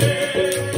Ei,